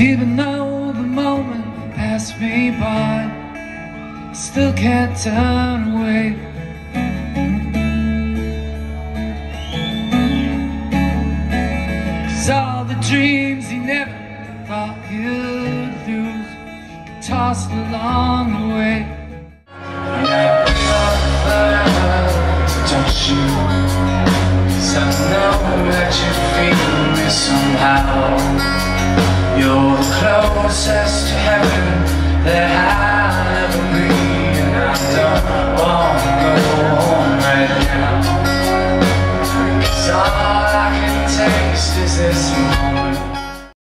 even though the moment passed me by I still can't turn away. Cause all the dreams you never thought you'd lose Tossed along the way. Don't you know that you feel me somehow? You're the closest to heaven that I'll ever be, and I don't wanna go home right all I can taste is this